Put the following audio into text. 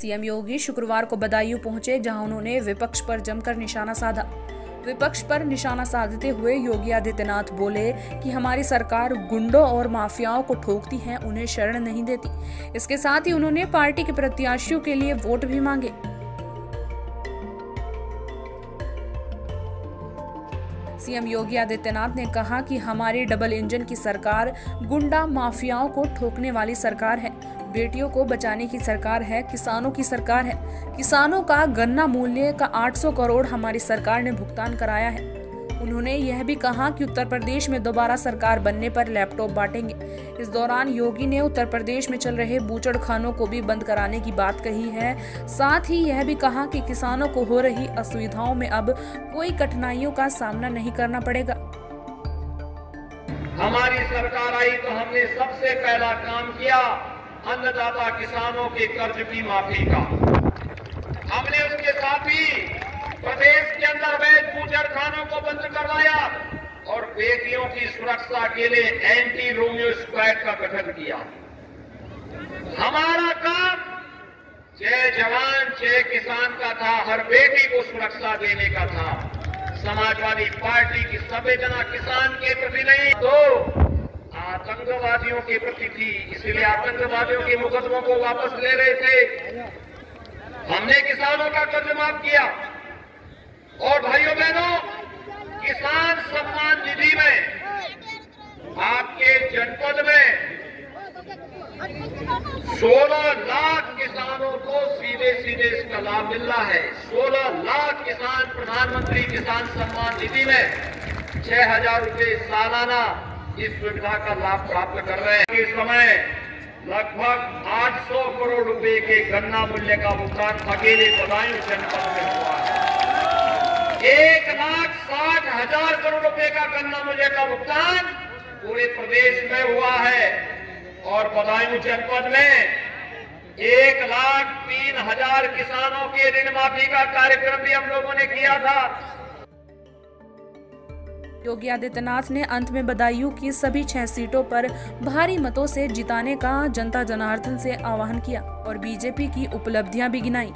CM योगी शुक्रवार को बदायूं पहुँचे, जहाँ उन्होंने विपक्ष पर जमकर निशाना साधा। विपक्ष पर निशाना साधते हुए योगी आदित्यनाथ बोले कि हमारी सरकार गुंडों और माफियाओं को ठोकती है, उन्हें शरण नहीं देती। इसके साथ ही उन्होंने पार्टी के प्रत्याशियों के लिए वोट भी मांगे। सीएम योगी आदित्यनाथ ने कहा कि हमारी डबल इंजन की सरकार गुंडा माफियाओं को ठोकने वाली सरकार है। बेटियों को बचाने की सरकार है, किसानों की सरकार है। किसानों का गन्ना मूल्य का 800 करोड़ हमारी सरकार ने भुगतान कराया है। उन्होंने यह भी कहा कि उत्तर प्रदेश में दोबारा सरकार बनने पर लैपटॉप बांटेंगे। इस दौरान योगी ने उत्तर प्रदेश में चल रहे बूचड़ खानों को भी बंद कराने की बात कही है। साथ ही यह भी कहा कि किसानों को हो रही असुविधाओं में अब कोई कठिनाइयों का सामना नहीं करना पड़ेगा। हमारी सरकार आई तो हमने सबसे पहला काम किया अन्नदाता किसानों के कर्ज की माफ़ी का। हमने उसके साथ ही प्रदेश के अंदर वैध बूचर खानों को बंद करवाया और बेटियों की सुरक्षा के लिए एंटी रोमियो स्क्वाड का गठन किया। हमारा काम जय जवान, जय किसान का था, हर बेटी को सुरक्षा देने का था। समाजवादी पार्टी की संवेदना किसान के प्रति नहीं तो आतंकवादियों के प्रति थी, इसलिए आतंकवादियों के मुकदमों को वापस ले रहे थे। हमने किसानों का कर्ज माफ़ किया। और भाइयों बहनों, किसान सम्मान निधि में, आपके जनपद में 16 लाख किसानों को सीधे सीधे इसका लाभ मिल रहा है। 16 लाख किसान प्रधानमंत्री किसान सम्मान निधि में छह हज़ार रुपये सालाना इस सुविधा का लाभ प्राप्त कर रहे हैं। इस समय लगभग 800 करोड़ रुपए के गन्ना मूल्य का भुगतान अकेले बदायूं जनपद में हुआ है। एक लाख साठ हज़ार करोड़ रुपए का गन्ना मूल्य का भुगतान पूरे प्रदेश में हुआ है। और बदायूं जनपद में एक लाख तीन हज़ार किसानों के ऋण माफ़ी का कार्यक्रम भी हम लोगों ने किया था। योगी आदित्यनाथ ने अंत में बदायूं की सभी छह सीटों पर भारी मतों से जिताने का जनता जनार्दन से आह्वान किया और बीजेपी की उपलब्धियाँ भी गिनाई।